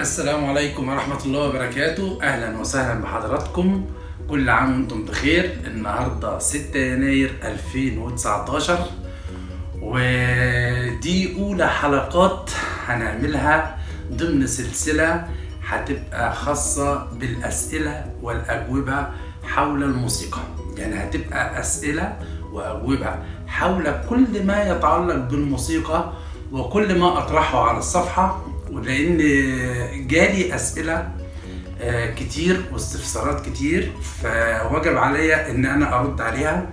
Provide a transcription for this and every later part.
السلام عليكم ورحمة الله وبركاته. أهلا وسهلا بحضراتكم. كل عام وأنتم بخير. النهاردة 6 يناير 2019 ودي أولى حلقات هنعملها ضمن سلسلة هتبقى خاصة بالأسئلة والأجوبة حول الموسيقى. يعني هتبقى أسئلة وأجوبة حول كل ما يتعلق بالموسيقى وكل ما أطرحه على الصفحة. ولأن جالي أسئلة آه، كتير واستفسارات كتير فوجب عليا إن أنا أرد عليها.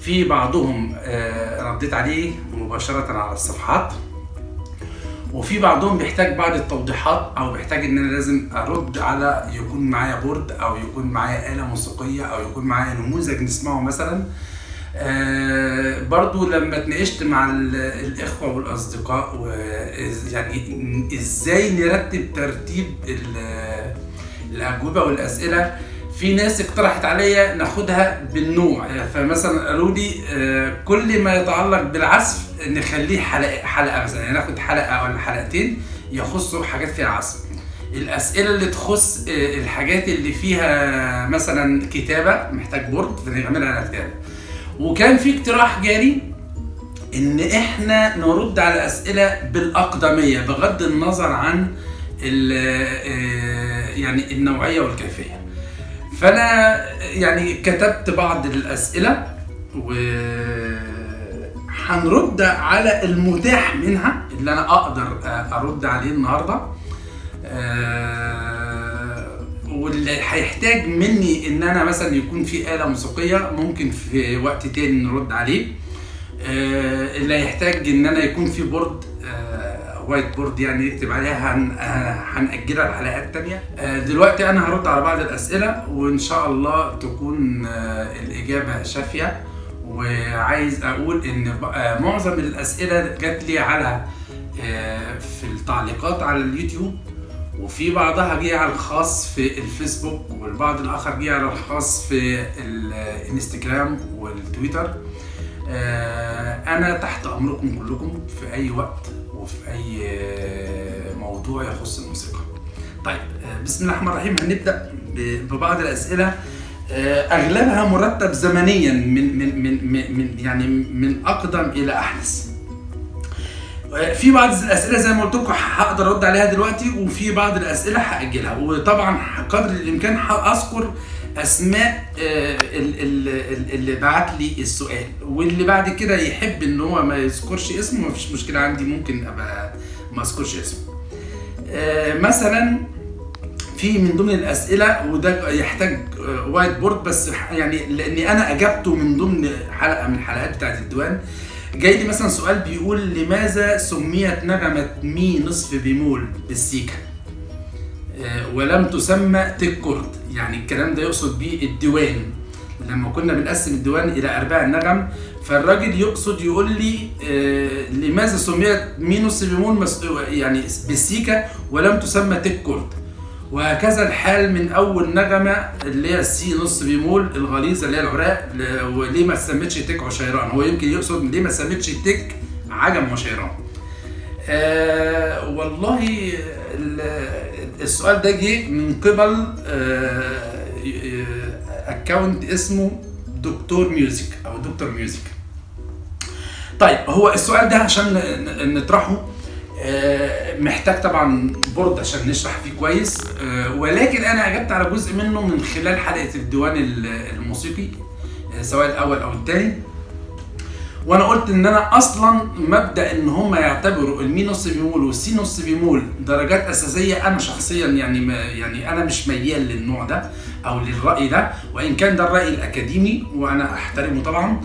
في بعضهم آه، رديت عليه مباشرة على الصفحات وفي بعضهم بيحتاج بعض التوضيحات أو بيحتاج إن أنا لازم أرد على يكون معايا بورد أو يكون معايا آلة موسيقية أو يكون معايا نموذج نسمعه مثلا. آه، برضو لما اتناقشت مع ال- الإخوة والأصدقاء يعني إزاي نرتب ترتيب ال- الأجوبة والأسئلة في ناس اقترحت عليا ناخدها بالنوع. فمثلا قالوا لي آه، كل ما يتعلق بالعزف نخليه حلقة حلقة مثلا يعني ناخد حلقة ولا حلقتين يخصوا حاجات فيها عزف. الأسئلة اللي تخص آه، الحاجات اللي فيها مثلا كتابة محتاج بورد فنعملها على كتابة. وكان في اقتراح جالي إن إحنا نرد على أسئلة بالأقدمية بغض النظر عن آه، يعني النوعية والكيفية. فأنا يعني كتبت بعض الأسئلة و هنرد على المتاح منها اللي أنا أقدر آه، أرد عليه النهارده. آه، واللي هيحتاج مني إن أنا مثلا يكون في آلة موسيقية ممكن في وقت تاني نرد عليه. آه، اللي هيحتاج إن أنا يكون في board آه، white board يعني نكتب عليها هن- آه، هنأجلها لحلقات تانية. آه، دلوقتي أنا هرد على بعض الأسئلة وإن شاء الله تكون آه، الإجابة شافية. وعايز أقول إن آه، معظم الأسئلة جات لي على في التعليقات على اليوتيوب. وفي بعضها جه على الخاص في الفيسبوك والبعض الآخر جه على الخاص في الإنستجرام والتويتر. آه، أنا تحت أمركم كلكم في أي وقت وفي أي آه، موضوع يخص الموسيقى. طيب آه، بسم الله الرحمن الرحيم. هنبدأ ببعض الأسئلة. أغلبها مرتب زمنيا من من من من- من يعني من أقدم إلى أحدث. في بعض الأسئلة زي ما قلت لكم هقدر أرد عليها دلوقتي وفي بعض الأسئلة هأجلها. وطبعا قدر الإمكان هذكر أسماء آه، ال- ال- ال- اللي بعت لي السؤال. واللي بعد كده يحب إن هو ما يذكرش اسمه مفيش مشكلة عندي ممكن أبقى ما أذكرش اسمه. آه، مثلا في من ضمن الأسئلة وده يحتاج آه، white board بس يعني لأني أنا اجابته من ضمن حلقة من الحلقات بتاعت الديوان. جاي لي مثلا سؤال بيقول لماذا سميت نغمة مي نصف بيمول بالسيكا؟ آه، ولم تسمى تك كورد يعني الكلام ده يقصد بيه الديوان. لما كنا بنقسم الديوان إلى أرباع النغم فالراجل يقصد يقول لي آه، لماذا سميت مي نص بيمول يعني بالسيكا ولم تسمى تك كورد وهكذا الحال من أول نغمة اللي هي السي نص بيمول الغليظة اللي هي العراق وليه ما سمتش تك عشيران. هو يمكن يقصد ليه ما سمتش تك عجم عشيران آه والله ال- السؤال ده جه من قبل account اسمه دكتور music أو دكتور music طيب هو السؤال ده عشان نطرحه آه، محتاج طبعا board عشان نشرح فيه كويس. آه، ولكن أنا أجبت على جزء منه من خلال حلقة الديوان ال- الموسيقي آه، سواء الأول أو الثاني وأنا قلت إن أنا أصلا مبدأ إن هم يعتبروا المي نص بيمول والسي نص بيمول درجات أساسية. أنا شخصيا يعني ما يعني أنا مش ميال للنوع ده أو للرأي ده وإن كان ده الرأي الأكاديمي وأنا أحترمه طبعا.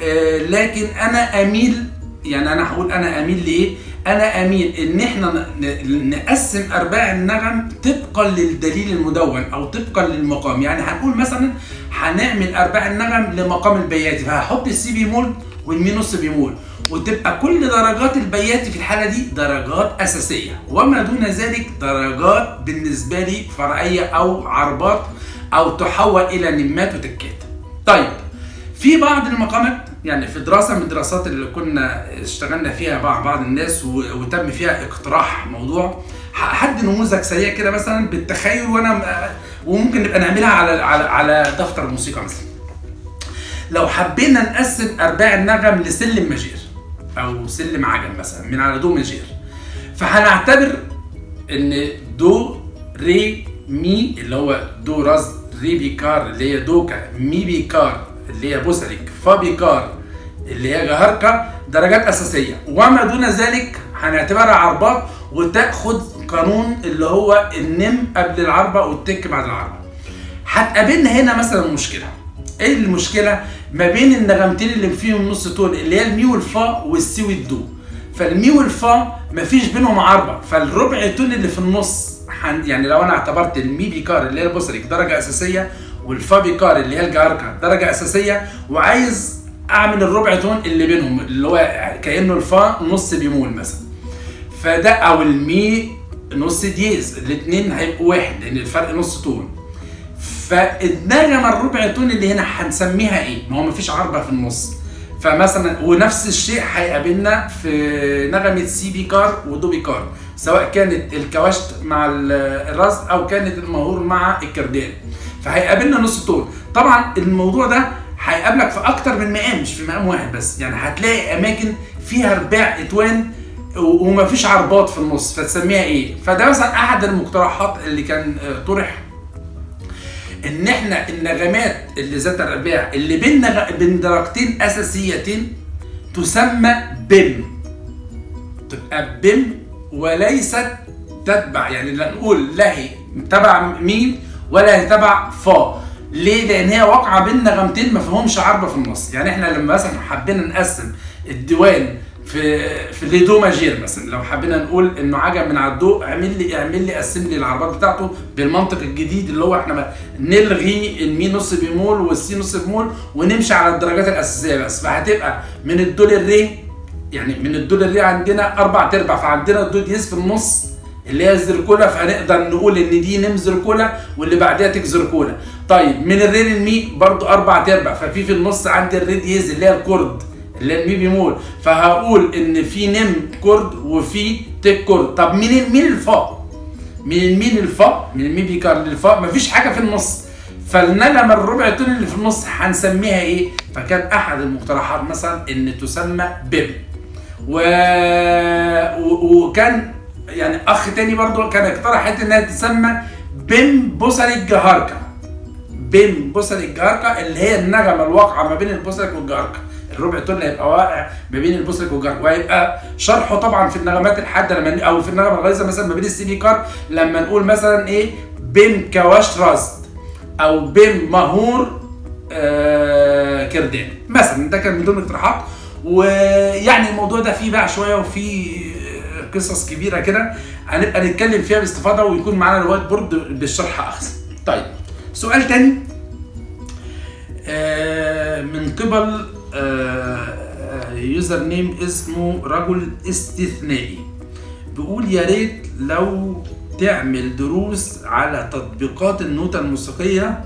آه، لكن أنا أميل يعني أنا هقول أنا أميل لإيه؟ أنا أميل إن إحنا نقسم أرباع النغم طبقا للدليل المدون أو طبقا للمقام. يعني هنقول مثلا هنعمل أرباع النغم لمقام البياتي فهحط السي بيمول والمي نص بيمول وتبقى كل درجات البياتي في الحالة دي درجات أساسية. وما دون ذلك درجات بالنسبة لي فرعية أو عربات أو تحول إلى نمات وتكات. طيب في بعض المقامات يعني في دراسة من الدراسات اللي كنا اشتغلنا فيها مع بعض الناس وتم فيها اقتراح موضوع هدي نموذج سريع كده مثلا بالتخيل وأنا وممكن نبقى نعملها على على على دفتر الموسيقى مثلا. لو حبينا نقسم أرباع النغم لسلم ماجير أو سلم عجم مثلا من على دو ماجير فهنعتبر إن دو ري مي اللي هو دو راست ري بيكار اللي هي دوكا مي بيكار اللي هي بوسريك. فا بيكار اللي هي جهركا درجات أساسية. وما دون ذلك هنعتبرها عربات وتاخد قانون اللي هو النم قبل العربة والتك بعد العربة. هتقابلنا هنا مثلا مشكلة. إيه المشكلة؟ ما بين النغمتين اللي فيهم نص تون اللي هي المي والفا والسي والدو. فالمي والفا مفيش بينهم عربة. فالربع تون اللي في النص يعني لو أنا اعتبرت المي بيكار اللي هي البوسريك درجة أساسية والفا بيكار اللي هي الجاركا درجة أساسية وعايز أعمل الربع تون اللي بينهم اللي هو كأنه الفا نص بيمول مثلا. فده أو المي نص دييز الاثنين هيبقوا واحد لأن الفرق نص تون. فالنغمه الربع تون اللي هنا هنسميها إيه؟ ما هو مفيش عربة في النص. فمثلا ونفس الشيء هيقابلنا في نغمة سي بيكار ودو بيكار سواء كانت الكواشت مع الراست أو كانت الماهور مع الكردان فهيقابلنا نص تون طبعا الموضوع ده هيقابلك في أكتر من مقام مش في مقام واحد بس. يعني هتلاقي أماكن فيها ارباع إتوان ومفيش عربات في النص فتسميها إيه؟ فده مثلا أحد المقترحات اللي كان طرح. إن إحنا النغمات اللي ذات الرباع اللي بين. بين درجتين أساسيتين تسمى بم تبقى بم وليست تتبع. يعني لا نقول لا هي. تبع مين؟ ولا هي تبع فا. ليه؟ لأن هي واقعة بين نغمتين ما فيهمش عربه في النص. يعني إحنا لما مثلا حبينا نقسم الديوان في في اللي ماجير مثلا. لو حبينا نقول إنه عجم من على الدو اعمل لي اعمل لي قسم لي العربات بتاعته بالمنطق الجديد اللي هو إحنا نلغي المي نص بيمول والسي نص بيمول ونمشي على الدرجات الأساسية بس. فهتبقى من الدو للري يعني من الدو للري عندنا أربع تربع فعندنا الدو ديز في النص اللي هي الزركولا فهنقدر نقول إن دي نم زركولا واللي بعدها تك زركولا طيب من الري للمي برضو أربع تربع ففي في النص عندي الري ديز اللي هي الكورد اللي هي المي بيمول. فهقول إن في نم كورد وفي تك كورد. طب مين مين الفا؟ من المي للفا من المي بيكار للفا مفيش حاجة في النص. فالنغمه الربع تون اللي في النص هنسميها إيه؟ فكان أحد المقترحات مثلا إن تسمى بيم. و... و... وكان يعني أخ تاني برضو كان اقترح حتة إنها تسمى بيم بوسري الجهاركا بيم بوسري الجهاركا اللي هي النغمة الواقعة ما بين البوسرك والجهاركا الربع تون هيبقى واقع ما بين البوسرك والجهاركا وهيبقى شرحه طبعا في النغمات الحادة لما أو في النغمة الغليظه مثلا ما بين السي بي كار لما نقول مثلا إيه؟ بيم كواشت راست أو بيم ماهور آه كردان مثلا ده كان من ضمن الاقتراحات ويعني الموضوع ده فيه بقى شوية وفيه قصص كبيرة كده. هنبقى نتكلم فيها باستفاضة ويكون معانا ال white board بالشرح أحسن. طيب سؤال تاني. آه من قبل آه username اسمه رجل استثنائي. بيقول يا ريت لو تعمل دروس على تطبيقات النوتة الموسيقية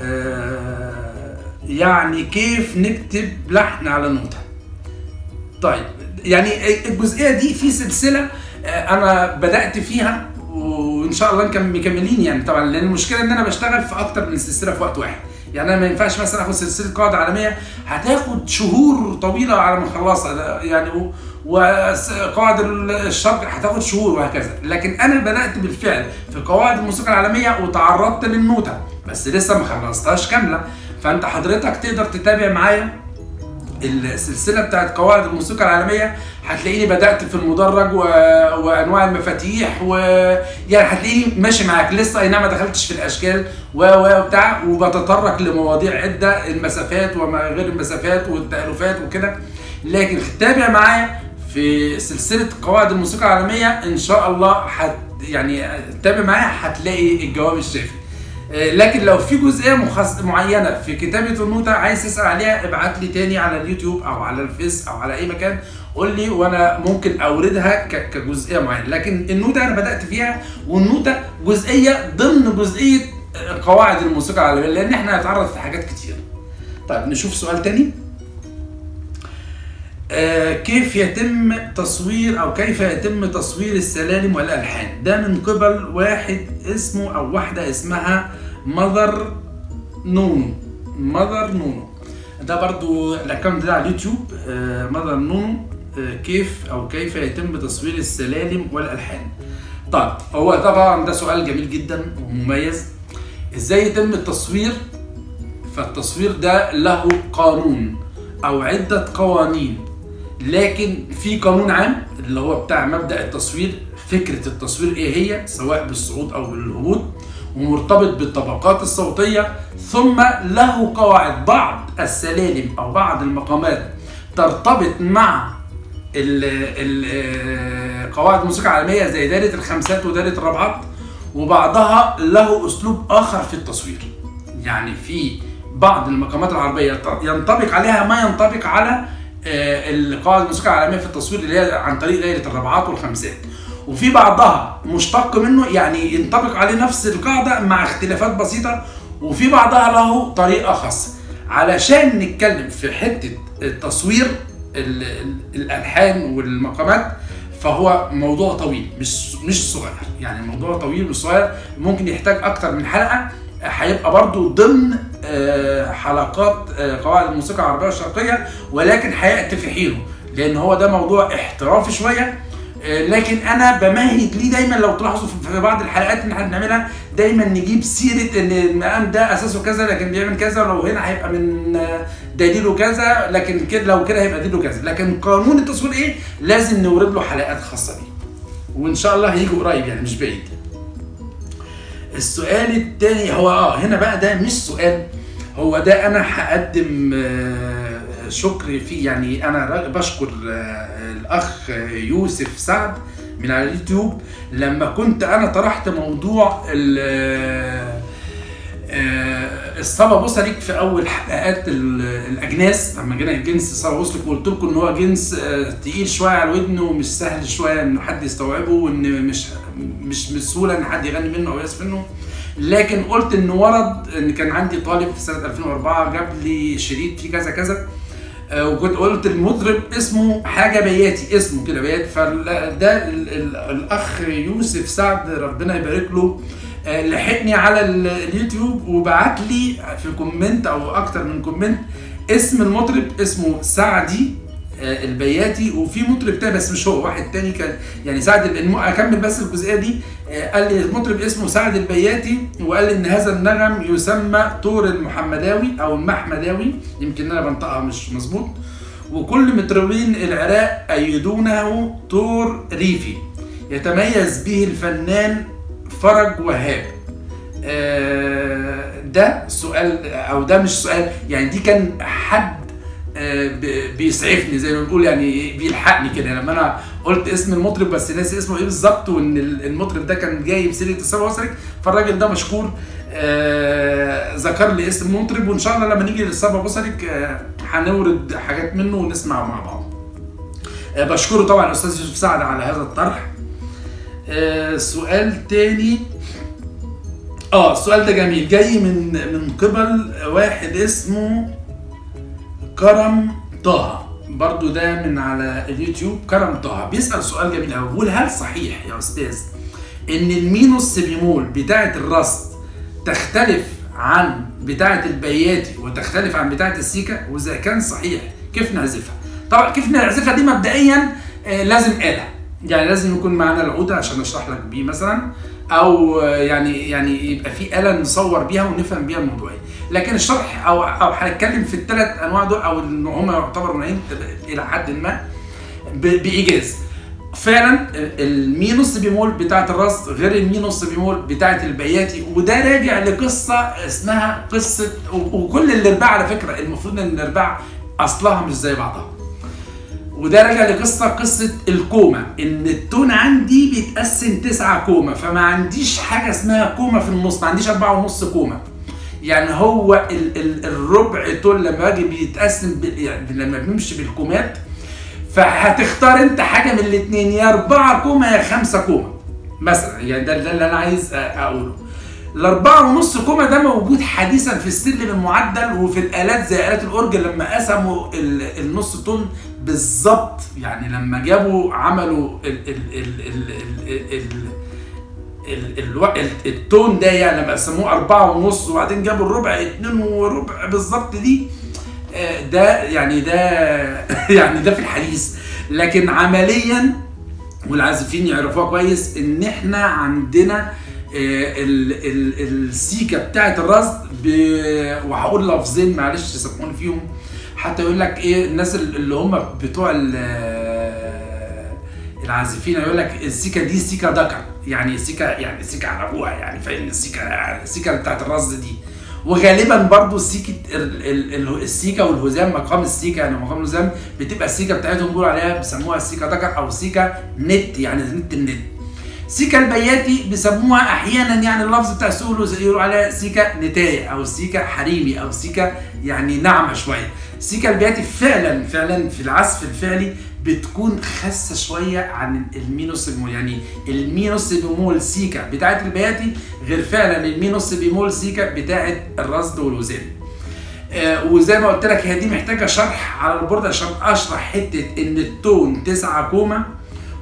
آه يعني كيف نكتب لحن على نوتة. طيب يعني الجزئية دي في سلسلة أنا بدأت فيها وإن شاء الله نكمل مكملين يعني طبعا لأن المشكلة إن أنا بشتغل في أكتر من سلسلة في وقت واحد. يعني أنا ما ينفعش مثلا آخد سلسلة قواعد عالمية هتاخد شهور طويلة على ما أخلصها يعني وقواعد الشرق هتاخد شهور وهكذا. لكن أنا بدأت بالفعل في قواعد الموسيقى العالمية وتعرضت للنوتة بس لسه ما خلصتهاش كاملة. فأنت حضرتك تقدر تتابع معايا السلسلة بتاعت قواعد الموسيقى العالمية هتلاقيني بدأت في المدرج و... وأنواع المفاتيح و يعني هتلاقيني ماشي معاك. لسه أي نعم ما دخلتش في الأشكال و و بتاع وبتطرق لمواضيع عدة المسافات وما غير المسافات والتألفات وكده. لكن تابع معايا في سلسلة قواعد الموسيقى العالمية إن شاء الله هت يعني تابع معايا هتلاقي الجواب الشافي. لكن لو في جزئية مخص... معينة في كتابه النوته عايز تسأل عليها ابعت لي تاني على اليوتيوب أو على الفيس أو على أي مكان. قول لي وأنا ممكن أوردها ك... كجزئية معينة. لكن النوتة أنا بدأت فيها والنوتة جزئية ضمن جزئية قواعد الموسيقى العالمية لأن إحنا هنتعرض في حاجات كتير. طيب نشوف سؤال تاني. آه، كيف يتم تصوير أو كيف يتم تصوير السلالم والألحان؟ ده من قبل واحد اسمه أو واحدة اسمها مذر نونو. مذر نونو. ده برضو ال account ده على اليوتيوب مذر نونو آه، كيف أو كيف يتم تصوير السلالم والألحان. طيب هو طبعا ده سؤال جميل جدا ومميز. إزاي يتم التصوير؟ فالتصوير ده له قانون أو عدة قوانين. لكن في قانون عام اللي هو بتاع مبدأ التصوير فكرة التصوير إيه هي؟ سواء بالصعود أو بالهبوط ومرتبط بالطبقات الصوتية ثم له قواعد. بعض السلالم أو بعض المقامات ترتبط مع ال قواعد الموسيقى العالمية زي دايرة الخمسات ودايرة الرابعات وبعضها له أسلوب آخر في التصوير. يعني في بعض المقامات العربية ينطبق عليها ما ينطبق على آه، القواعد الموسيقى العالمية في التصوير اللي هي عن طريق دايرة الرابعات والخمسات. وفي بعضها مشتق منه يعني ينطبق عليه نفس القاعدة مع اختلافات بسيطة وفي بعضها له طريقة خاصة. علشان نتكلم في حتة التصوير ال- ال- الألحان والمقامات فهو موضوع طويل مش مش صغير. يعني موضوع طويل مش صغير ممكن يحتاج أكتر من حلقة هيبقى برضو ضمن آه، حلقات آه، قواعد الموسيقى العربية الشرقيه ولكن هياتي في حينه لأن هو ده موضوع احترافي شوية. آه، لكن أنا بمهد ليه دايما لو تلاحظوا في- بعض الحلقات اللي إحنا بنعملها دايما نجيب سيرة إن المقام ده أساسه كذا لكن بيعمل كذا ولو هنا هيبقى من آه، دليله كذا لكن كده لو كده هيبقى دليله كذا. لكن قانون التصوير إيه؟ لازم نورد له حلقات خاصة بيه. وإن شاء الله هيجي قريب يعني مش بعيد. السؤال التاني هو آه هنا بقى ده مش سؤال هو ده أنا هقدم آه، شكر فيه يعني أنا بشكر آه، الأخ يوسف سعد من على اليوتيوب. لما كنت أنا طرحت موضوع آه، الصبا بوصلك في أول حلقات ال- الأجناس لما جينا الجنس الصبا بوصلك وقلت لكم إن هو جنس آه، تقيل شوية على الودن ومش سهل شوية إن حد يستوعبه وإن مش مش بسهولة إن حد يغني منه أو يصف منه. لكن قلت إن ورد إن كان عندي طالب في سنة 2004 جاب لي شريط فيه كذا كذا آه، وكنت قلت المطرب اسمه حاجة بياتي اسمه كده بياتي. فده ال- ال- الأخ يوسف سعد ربنا يبارك له لحقني على ال- اليوتيوب وبعت لي في comment أو أكتر من comment اسم المطرب اسمه سعدي آه، البياتي وفي مطرب تاني بس مش هو واحد تاني كان يعني سعد أكمل بس الجزئية دي آه، قال لي المطرب اسمه سعد البياتي وقال لي إن هذا النغم يسمى طور المحمداوي أو المحمداوي يمكن أنا بنطقها مش مظبوط. وكل مطربين العراق أيدونه طور ريفي يتميز به الفنان فرج وهاب. آه، ده سؤال أو ده مش سؤال يعني دي كان حد آه، بيسعفني زي ما بنقول يعني بيلحقني كده. لما أنا قلت اسم المطرب بس ناسي اسمه إيه بالظبط وإن ال- المطرب ده كان جاي بسيره السبع وسرك فالراجل ده مشكور. آه، ذكر لي اسم المطرب وإن شاء الله لما نيجي للسبع وسرك هنورد حاجات منه ونسمع مع بعض. بشكره طبعا أستاذ يوسف سعد على هذا الطرح. آه، سؤال تاني. آه السؤال ده جميل. جاي من من قبل واحد اسمه كرم طه. برضو ده من على اليوتيوب. كرم طه بيسأل سؤال جميل قوي بيقول هل صحيح يا أستاذ إن المينوس بيمول بتاعة الرصد تختلف عن بتاعة البياتي وتختلف عن بتاعة السيكا؟ وإذا كان صحيح كيف نعزفها؟ طبعا كيف نعزفها دي مبدئيا آه، لازم آلة. يعني لازم يكون معانا العود عشان اشرح لك بيه مثلا أو يعني يعني يبقى في آلة نصور بيها ونفهم بيها الموضوع إيه. لكن الشرح أو أو هنتكلم في الثلاث أنواع دول أو إن هم يعتبروا نوعين إلى حد ما بإيجاز فعلا المي نص بيمول بتاعت الرست غير المي نص بيمول بتاعت البياتي وده راجع لقصة اسمها قصة وكل الأرباع على فكرة المفروض إن الأرباع أصلها مش زي بعضها وده راجع لقصة قصة الكوما إن التون عندي بيتقسم تسعة كوما فما عنديش حاجة اسمها كوما في النص ما عنديش أربعة ونص كوما يعني هو ال ال الربع تون لما باجي بيتقسم يعني لما بنمشي بالكومات فهتختار أنت حاجة من الاثنين يا أربعة كوما يا خمسة كوما مثلا يعني ده, ده اللي أنا عايز أقوله. الأربعة ونص كوما ده موجود حديثا في السلم المعدل وفي الآلات زي آلات الأورجن لما قسموا ال- النص تون بالظبط. يعني لما جابوا عملوا ال ال ال ال ال ال ال ال ال التون ده يعني لما قسموه أربعة ونص وبعدين جابوا الربع اتنين وربع بالظبط دي آه، ده يعني ده يعني ده في الحديث. لكن عمليا والعازفين يعرفوها كويس إن إحنا عندنا آه، السيكة بتاعت الرصد وهقول لفظين معلش سامحوني فيهم. حتى يقول لك إيه الناس اللي هم بتوع ال- العازفين يقول لك السيكة دي سيكة ذكر يعني السيكه يعني السيكه على أبوها يعني فاهم؟ السيكة السيكة بتاعت الرصد دي. وغالبا برضو سيكة ال- ال- ال- السيكة والهزام مقام السيكة يعني مقام الهزام بتبقى السيكة بتاعتهم بيقولوا عليها بيسموها السيكه ذكر أو سيكة نت يعني نت النت. سيكا البياتي بيسموها أحيانا يعني اللفظ بتاع السؤال يقولوا عليها سيكا نتاية أو سيكا حريمي أو سيكا يعني ناعمة شوية. سيكا البياتي فعلا فعلا في العزف الفعلي بتكون خاسة شوية عن المي نص بيمول يعني المي نص بيمول سيكا بتاعت البياتي غير فعلا المي نص بيمول سيكا بتاعت الرست والوزان. آه، وزي ما قلت لك هي دي محتاجة شرح على ال board عشان أشرح حتة إن التون 9 كوما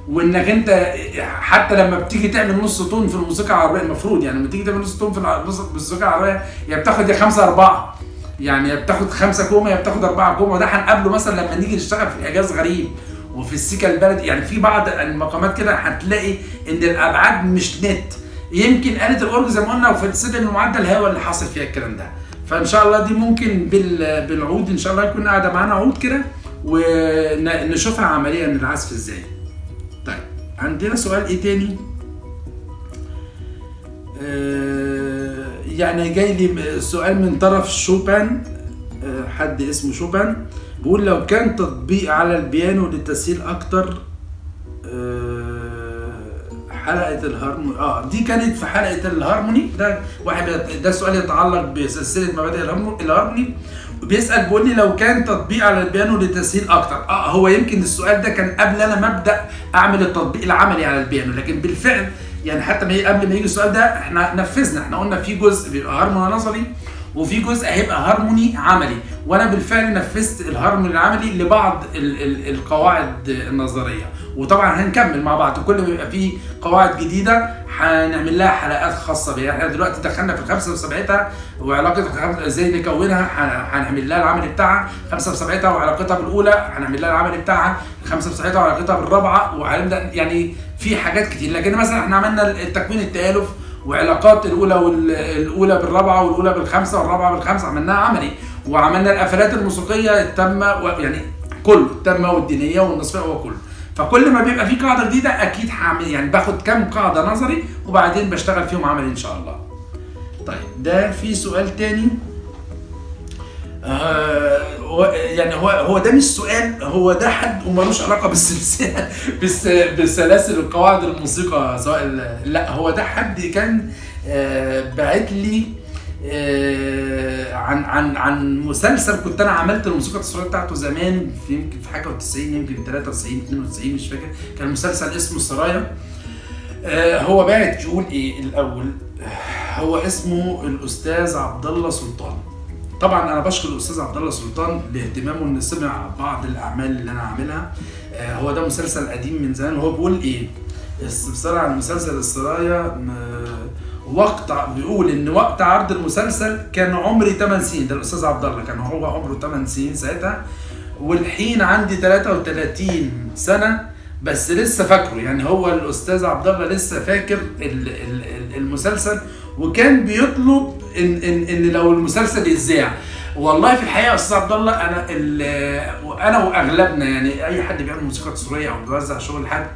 وإنك أنت حتى لما بتيجي تعمل نص تون في الموسيقى العربية المفروض يعني لما تيجي تعمل نص تون في الموسيقى العربية يا بتاخد يا خمسة أربعة. يعني يا بتاخد خمسة كوما يا بتاخد أربعة كوما وده هنقابله مثلا لما نيجي نشتغل في الحجاز غريب وفي السيكا البلدي يعني في بعض المقامات كده هتلاقي إن الأبعاد مش نت. يمكن آلة الأورج زي ما قلنا وفي السلم المعدل هو اللي حاصل فيها الكلام ده. فإن شاء الله دي ممكن بال- بالعود إن شاء الله يكون قاعدة معانا عود كده ونشوفها عمليا العزف طيب عندنا سؤال إيه تاني؟ آه، يعني جاي لي سؤال من طرف شوبان آه، حد اسمه شوبان بيقول لو كان تطبيق على البيانو للتسهيل أكتر آه، حلقة الهارموني آه دي كانت في حلقة الهارموني ده واحد ده سؤال يتعلق بسلسلة مبادئ الهارمو- الهارموني. بيسأل بيقول لي لو كان تطبيق على البيانو للتسهيل أكتر. آه هو يمكن السؤال ده كان قبل أنا ما أبدأ أعمل التطبيق العملي على البيانو لكن بالفعل يعني حتى ما قبل ما يجي السؤال ده إحنا نفذنا إحنا قلنا في جزء بيبقى هارموني نظري وفي جزء هيبقى هارموني عملي. وأنا بالفعل نفذت الهارموني العملي لبعض ال ال القواعد النظرية. وطبعا هنكمل مع بعض. كل ما يبقى في قواعد جديدة هنعمل لها حلقات خاصة بيها. إحنا دلوقتي دخلنا في الخمسه وسبعتها وعلاقتها الخمسة- إزاي نكونها هن- هنعمل لها العمل بتاعها. خمسة وسبعتها وعلاقتها بالأولى هنعمل لها العمل بتاعها. خمسة وسبعتها وعلاقتها بالرابعة وهنبدأ يعني في حاجات كتير. لكن مثلا إحنا عملنا التكوين التآلف وعلاقات الأولى والاولى بالرابعة والأولى بالخمسة والرابعة بالخمسة عملناها عملي. وعملنا القفلات الموسيقية التامة يعني كله التامة والدينية والنصفية وكله فكل ما بيبقى في قاعدة جديدة أكيد هعمل يعني باخد كام قاعدة نظري وبعدين بشتغل فيهم عملي إن شاء الله. طيب ده في سؤال تاني. يعني هو هو ده مش سؤال هو ده حد ومالوش علاقة بالسلسله بس بسلاسل القواعد الموسيقى سواء لا هو ده حد كان آه باعت لي آه عن عن عن مسلسل كنت أنا عملت الموسيقى التصويرية بتاعته زمان في يمكن في حاجة و90 يمكن 93 92 مش فاكر. كان مسلسل اسمه السرايا آه، هو باعت يقول إيه الأول؟ آه، هو اسمه الأستاذ عبد الله سلطان. طبعا أنا بشكر الأستاذ عبد الله سلطان لاهتمامه إنه سمع بعض الأعمال اللي أنا عاملها. آه، هو ده مسلسل قديم من زمان. وهو بيقول إيه؟ استفسار عن مسلسل السرايا وقت بيقول إن وقت عرض المسلسل كان عمري 8 سنين. ده الأستاذ عبد الله كان هو عمره 8 سنين ساعتها. والحين عندي 33 سنة بس لسه فاكره. يعني هو الأستاذ عبد الله لسه فاكر ال- ال- ال- المسلسل وكان بيطلب ان ان إن لو المسلسل يتذاع والله في الحقيقة أستاذ عبد الله أنا وانا وأغلبنا يعني أي حد بيعمل موسيقى تصويرية أو بيوزع شغل حد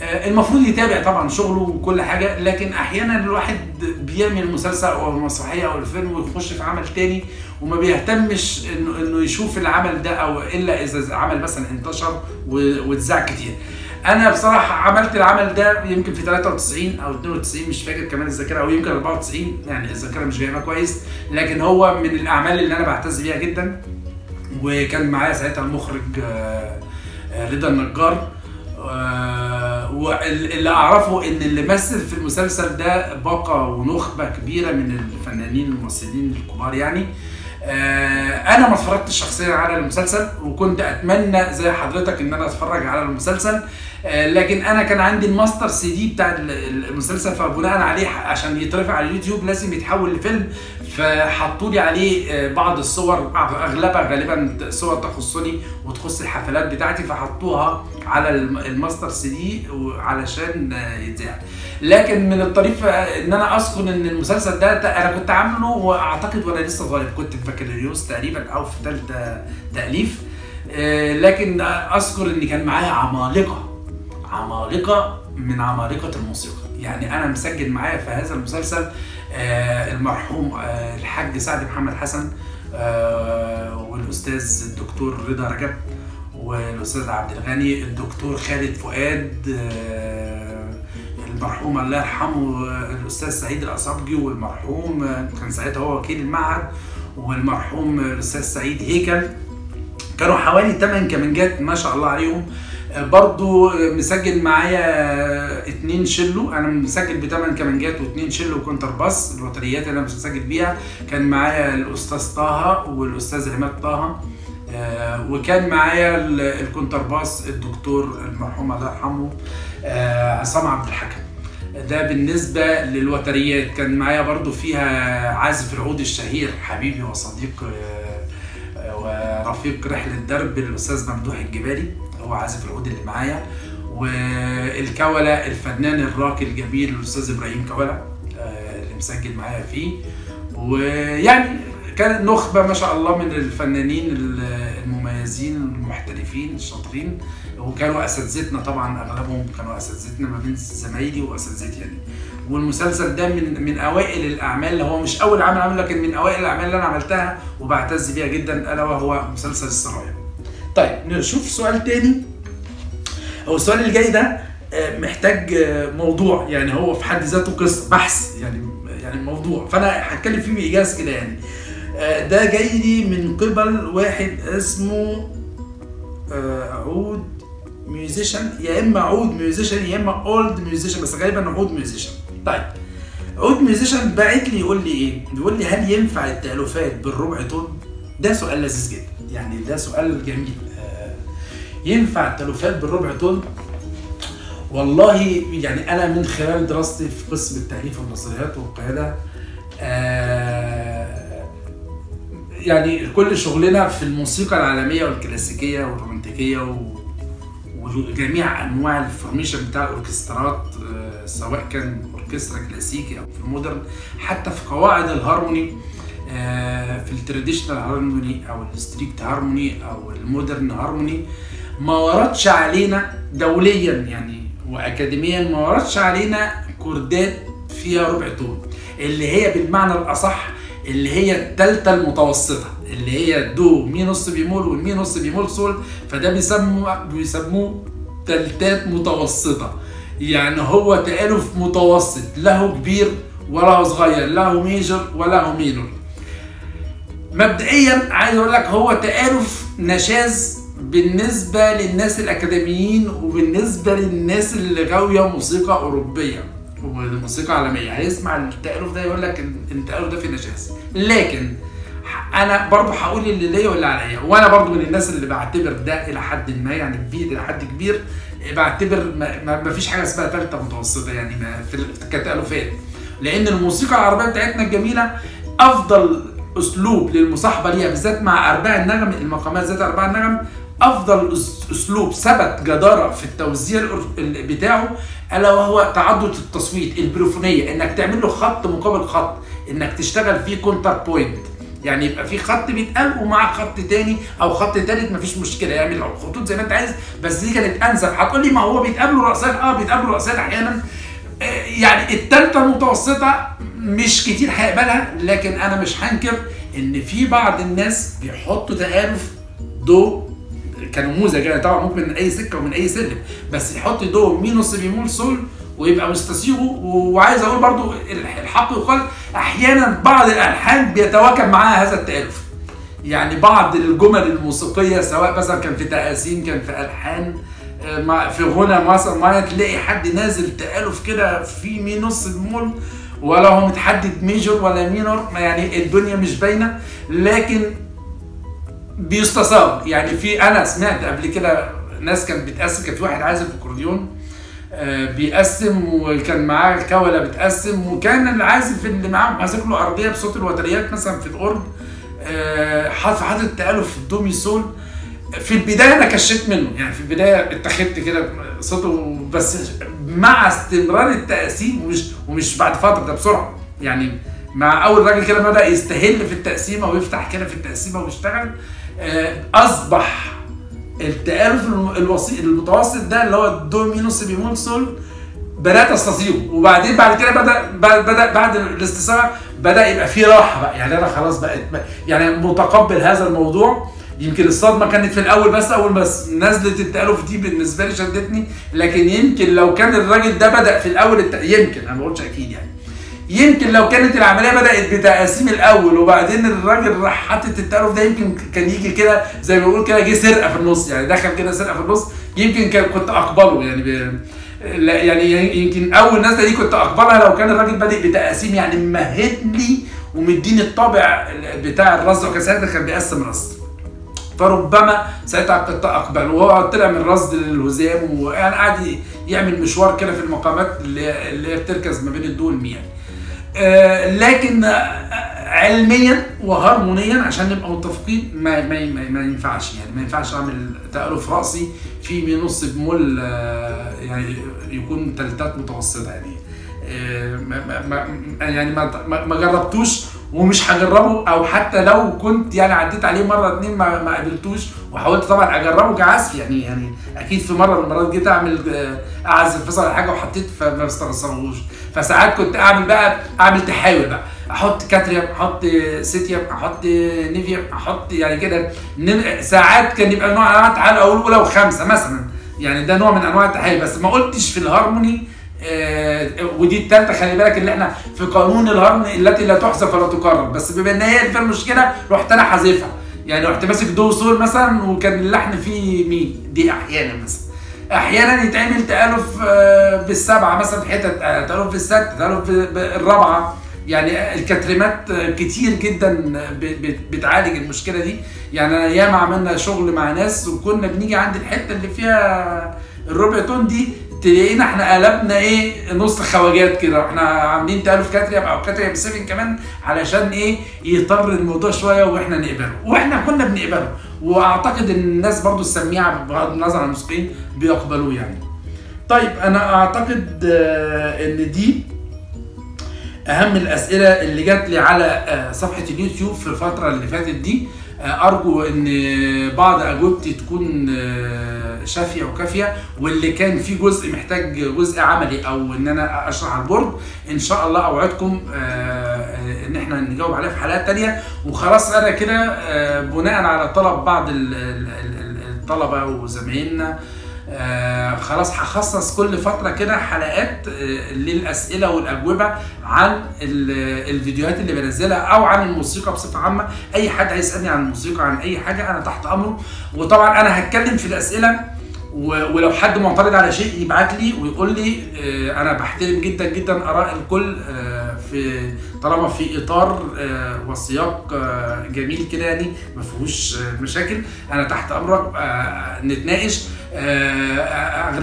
آه، المفروض يتابع طبعا شغله وكل حاجة لكن أحيانا الواحد بيعمل مسلسل أو مسرحية أو الفيلم ويخش في عمل تاني وما بيهتمش انه إنه يشوف العمل ده أو إلا إذا عمل مثلا انتشر واتذاع كتير. أنا بصراحة عملت العمل ده يمكن في 93 أو 92 مش فاكر كمان الذاكرة أو يمكن 94 يعني الذاكرة مش جايبها كويس لكن هو من الأعمال اللي أنا بعتز بيها جدا. وكان معايا ساعتها المخرج آه، آه، رضا النجار. آه، واللي أعرفه إن اللي مثل في المسلسل ده باقة ونخبة كبيرة من الفنانين الممثلين الكبار يعني. أنا ما اتفرجتش شخصيا على المسلسل وكنت أتمنى زي حضرتك إن أنا أتفرج على المسلسل. لكن أنا كان عندي ال master CD بتاع ال- المسلسل فبناء عليه عشان يترفع على اليوتيوب لازم يتحول لفيلم. فحطوا لي عليه آه، بعض الصور أغلبها غالبا صور تخصني وتخص الحفلات بتاعتي فحطوها على الم- ال master CD علشان آه، يتذاع. لكن من الطريف آه، إن أنا اذكر إن المسلسل ده أنا كنت عامله وأعتقد وأنا لسه صغير كنت في بكالوريوس تقريبا أو في ثالثه تأليف. آه، لكن أذكر إن كان معايا عمالقة. عمالقة من عمالقة الموسيقى. يعني أنا مسجل معايا في هذا المسلسل آه، المرحوم آه، الحاج سعد محمد حسن آه، والأستاذ الدكتور رضا رجب والأستاذ عبد الغني الدكتور خالد فؤاد المرحوم الله يرحمه الأستاذ سعيد الاصابجي والمرحوم كان ساعتها هو وكيل المعهد والمرحوم الأستاذ سعيد هيكل. كانوا حوالي 8 كمانجات ما شاء الله عليهم. برضو مسجل معايا اتنين شلو أنا مسجل بثمان كمانجات واتنين شلو وكونتر باس الوتريات اللي أنا مسجل بيها. كان معايا الأستاذ طه والأستاذ عماد طه. آه، وكان معايا ال- الكونترباس الدكتور المرحوم الله يرحمه آه، عصام عبد الحكم. ده بالنسبة للوتريات. كان معايا برضو فيها عازف العود الشهير حبيبي وصديق آه، ورفيق رحلة درب الأستاذ ممدوح الجبالي. هو عازف العود اللي معايا. والكولة الفنان الراقي الجميل الأستاذ إبراهيم كولة آه، اللي مسجل معايا فيه. ويعني كانت نخبة ما شاء الله من الفنانين المميزين المحترفين الشاطرين. وكانوا أساتذتنا طبعا أغلبهم كانوا أساتذتنا ما بين زمايلي وأساتذتي يعني. والمسلسل ده من من أوائل الأعمال هو مش أول عمل عمله لكن من أوائل الأعمال اللي أنا عملتها وبعتز بيها جدا ألا وهو مسلسل السرايا. طيب نشوف سؤال تاني. هو السؤال اللي جاي ده آه، محتاج آه، موضوع يعني هو في حد ذاته قصة بحث يعني يعني موضوع. فأنا هتكلم فيه بايجاز كده يعني. آه، ده جاي لي من قبل واحد اسمه Oud Musician يا إما Oud Musician يا إما Old Musician بس غالبا Oud Musician طيب Oud Musician باعت لي يقول لي إيه؟ بيقول لي هل ينفع التآلفات بالربع تون؟ ده سؤال لذيذ جدا يعني ده سؤال جميل آه، ينفع التآلفات بالربع تون؟ والله يعني أنا من خلال دراستي في قسم التأليف والنظريات والقيادة آه، يعني كل شغلنا في الموسيقى العالمية والكلاسيكية والرومانتيكية و... وجميع أنواع ال formation بتاع الأوركسترات آه، سواء كان أوركسترا كلاسيكي أو في ال modern حتى في قواعد الهارموني آه، في ال traditional harmony أو ال strict harmony أو ال modern harmony ما وردش علينا دوليا يعني واكاديميا ما وردش علينا كوردات فيها ربع تون اللي هي بالمعنى الأصح اللي هي التالتة المتوسطة اللي هي دو مي نص بيمول والمي نص بيمول سول فده بيسموا بيسموه تالتات متوسطة. يعني هو تآلف متوسط له كبير وله صغير له major وله minor. مبدئيا عايز أقول لك هو تآلف نشاز بالنسبة للناس الأكاديميين وبالنسبة للناس اللي غاوية موسيقى أوروبية وموسيقى عالمية. هيسمع التألف ده يقول لك إن التألف ده في نشاز. لكن أنا برضو هقول اللي ليا واللي عليا. وأنا برضو من الناس اللي بعتبر ده إلى حد ما يعني كبير إلى حد كبير بعتبر ما, فيش حاجة اسمها ثالثه متوسطة يعني ما في ال- كتالفات لأن الموسيقى العربية بتاعتنا الجميلة أفضل أسلوب للمصاحبة ليها بالذات مع أرباع النغم المقامات ذات أرباع النغم أفضل أسلوب ثبت جدارة في التوزيع بتاعه ألا وهو تعدد التصويت البوليفونية إنك تعمل له خط مقابل خط إنك تشتغل فيه counterpoint يعني يبقى في خط بيتقال ومع خط تاني أو خط تالت مفيش مشكلة يعمل خطوط زي ما أنت عايز. بس دي كانت أنسب. هتقول لي ما هو بيتقابلوا رأسيا آه بيتقابلوا رأسيا أحيانا. آه، يعني التالتة المتوسطة مش كتير هيقبلها لكن أنا مش هنكر إن في بعض الناس بيحطوا تآلف دو. كنموذج يعني طبعا ممكن من أي سكة ومن أي سلم بس يحط دو مي نص بيمول سول ويبقى مستسيغه. وعايز أقول برضو الحق يقال أحيانا بعض الألحان بيتواكب معاها هذا التآلف يعني بعض الجمل الموسيقية سواء مثلا كان في تقاسيم كان في ألحان آه، في غنى مثلا معين تلاقي حد نازل تألف كده في مي نص بمول ولا هو متحدد major ولا minor يعني الدنيا مش باينة. لكن بيستساغ يعني في أنا سمعت قبل كده ناس كانت بتقسم كان في واحد عازف أكورديون بيقسم وكان معاه الكوله بتقسم وكان العازف اللي معاه ماسك له أرضية بصوت الوتريات مثلا في الاورج آه، حاطط التآلف في الدو مي سول. في البداية أنا كشيت منه يعني في البداية اتخذت كده صوته بس مع استمرار التقسيم ومش ومش بعد فترة ده بسرعة. يعني مع أول راجل كده بدأ يستهل في التقسيمة ويفتح كده في التقسيمة ويشتغل آه، أصبح التآلف الوسيط المتوسط ده اللي هو الدو مي نص بيمول سول بدأت أستطيعه. وبعدين بعد كده بدا بدأ بعد الاستثاره بدأ يبقى في راحة بقى. يعني أنا خلاص بقى- يعني متقبل هذا الموضوع. يمكن الصدمة كانت في الأول بس أول بس نزله التآلف دي بالنسبة لي شدتني. لكن يمكن لو كان الراجل ده بدأ في الأول الت... يمكن أنا ما بقولش أكيد يعني. يمكن لو كانت العملية بدأت بتقاسيم الأول وبعدين الراجل راح حاطط التالف ده يمكن كان يجي كده زي ما بيقول كده جه سرقة في النص يعني دخل كده سرقة في النص يمكن كان كنت أقبله يعني. لا يعني يمكن أول نزله دي كنت أقبلها لو كان الراجل بادئ بتقاسيم يعني ممهد لي ومديني الطابع بتاع الرصد وكان ساعتها كان بيقسم رصد فربما ساعتها كنت أقبل وهو طلع من رصد للهزام ويعني قعد يعمل مشوار كده في المقامات اللي هي بتركز ما بين الدول آه لكن آه، علميا وهرمونيا عشان نبقى متفقين ما ما ما, ما ينفعش. يعني ما ينفعش أعمل تألف رأسي في نص بمول آه يعني يكون تلتات متوسطة. يعني آه، يعني ما ما- جربتوش ومش هجربه أو حتى لو كنت يعني عديت عليه مرة اتنين ما, ما قابلتوش وحاولت طبعا أجربه كعزف يعني يعني أكيد في مرة من المرات جيت أعمل آه، أعزف على حاجة وحطيت فما بستسيغوش فساعات كنت أعمل بقى أعمل تحاول بقى. أحط quatrième أحط septième أحط neuvième أحط يعني كده. ساعات كان يبقى نوع من انواع التحايل أقول اولى وخمسه مثلا. يعني ده نوع من أنواع التحايل. بس ما قلتش في الهارموني آه، ودي التالتة خلي بالك اللي إحنا في قانون الهرم التي لا تحذف ولا تكرر بس بما إن هي فيها المشكلة رحت أنا حذفها. يعني رحت ماسك دو سول مثلا وكان اللحن فيه مين دي أحيانا مثلا. أحيانا يتعمل تألف آه، بالسبعة مثلا حتت آه، تألف بالسته تألف بالرابعه يعني الكتريمات آه، كتير جدا بتعالج المشكلة دي. يعني أنا ياما عملنا شغل مع ناس وكنا بنيجي عند الحتة اللي فيها الربع تون دي تلاقينا إحنا قلبنا إيه نص خواجات كده. وإحنا عاملين تألف كاتريا أو كاتريا ب 7 كمان علشان إيه يضطر الموضوع شوية وإحنا نقبله. وإحنا كنا بنقبله. واعتقد ان الناس برضو السميعه بغض النظر عن الموسيقيين بيقبلوه يعني. طيب أنا أعتقد آه، إن دي أهم الأسئلة اللي جات لي على آه، صفحة اليوتيوب في الفترة اللي فاتت دي. أرجو إن بعض أجوبتي تكون آه، شافية وكافية واللي كان في جزء محتاج جزء عملي أو إن أنا أشرح على البورد إن شاء الله أوعدكم آه، آه، إن إحنا نجاوب عليها في حلقات تانية. وخلاص أنا كده آه، بناء على طلب بعض ال- ال- ال- الطلبة وزمايلنا آه خلاص هخصص كل فترة كده حلقات آه للأسئلة والأجوبة عن ال- الفيديوهات اللي بنزلها أو عن الموسيقى بصفة عامة. أي حد هيسألني عن الموسيقى عن أي حاجة أنا تحت أمره وطبعا أنا هتكلم في الأسئلة و- ولو حد معترض على شيء يبعت لي ويقول لي آه، أنا بحترم جدا جدا آراء الكل في طالما في إطار آه، وسياق آه، جميل كده يعني ما فيهوش آه، مشاكل. أنا تحت أمرك نتناقش.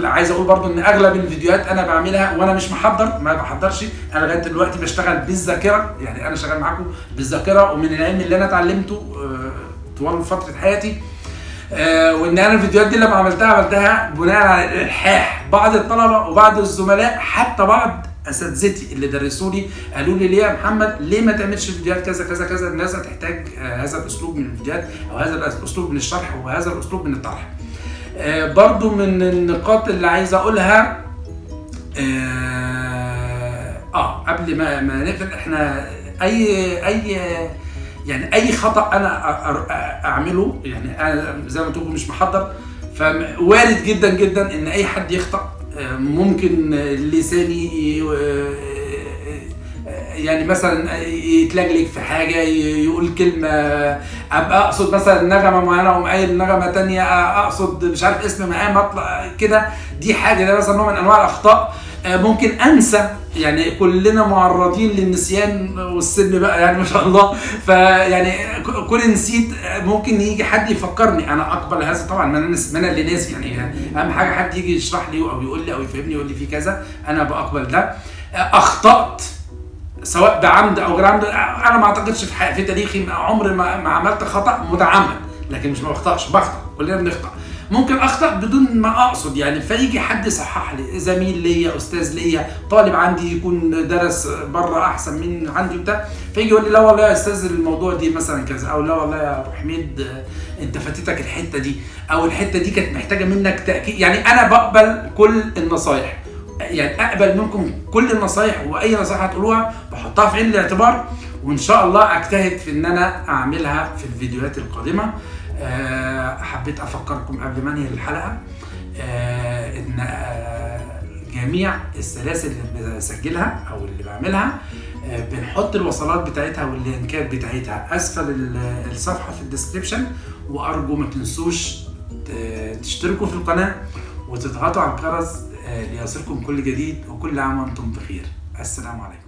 عايز أقول برضو إن أغلب الفيديوهات أنا بعملها وأنا مش محضر ما بحضرش. أنا لغاية دلوقتي بشتغل بالذاكرة يعني أنا شغال معاكم بالذاكرة ومن العلم اللي أنا اتعلمته طوال فترة حياتي آه، وإن أنا الفيديوهات دي لما عملتها عملتها بناء على إلحاح بعض الطلبة وبعض الزملاء حتى بعض اساتذتي اللي درسوا لي قالوا لي ليه يا محمد؟ ليه ما تعملش فيديوهات كذا كذا كذا؟ الناس هتحتاج آه، هذا الأسلوب من الفيديوهات أو هذا الأسلوب من الشرح وهذا الأسلوب من الطرح. آه، برضو من النقاط اللي عايز أقولها آه, آه قبل ما ما نقفل إحنا أي أي يعني أي خطأ أنا أعمله يعني أنا زي ما تقول مش محضر فوارد جدا جدا إن أي حد يخطأ. ممكن لساني يعني مثلا يتلجلج في حاجة يقول كلمة أبقى أقصد مثلا نغمة معينة أقوم قايل نغمة تانية أقصد مش عارف اسم مقام أطلع كده. دي حاجة ده مثلا نوع من أنواع الأخطاء. ممكن أنسى. يعني كلنا معرضين للنسيان والسن بقى يعني ما شاء الله. فيعني كل نسيت آه، ممكن يجي حد يفكرني. أنا اقبل هذا طبعا ما أنا ما أنا اللي ناسي يعني. أهم حاجة حد يجي يشرح لي أو يقول لي أو يفهمني يقول لي في كذا أنا بقبل ده. آه، أخطأت سواء بعمد أو غير عمد. أنا ما أعتقدش في في تاريخي عمري ما, ما عملت خطأ متعمد لكن مش ما بخطأش بخطأ. كلنا بنخطأ. ممكن أخطأ بدون ما أقصد. يعني فيجي حد يصحح لي زميل ليا أستاذ ليا طالب عندي يكون درس بره أحسن من عندي بتاع فيجي يقول لي لا والله يا أستاذ الموضوع دي مثلا كذا أو لا والله يا أبو حميد آه، أنت فاتتك الحتة دي أو الحتة دي كانت محتاجة منك تأكيد. يعني أنا بقبل كل النصايح. يعني أقبل منكم كل النصايح وأي نصيحه هتقولوها بحطها في عين الاعتبار وإن شاء الله أجتهد في إن أنا أعملها في الفيديوهات القادمة. حبيت أفكركم قبل ما أنهي الحلقة أه إن أه جميع السلاسل اللي بسجلها أو اللي بعملها بنحط الوصلات بتاعتها واللينكات بتاعتها أسفل ال- الصفحة في ال description وأرجو ما تنسوش تشتركوا في القناة وتضغطوا على الجرس آه، ليصلكم كل جديد وكل عام وأنتم بخير. السلام عليكم.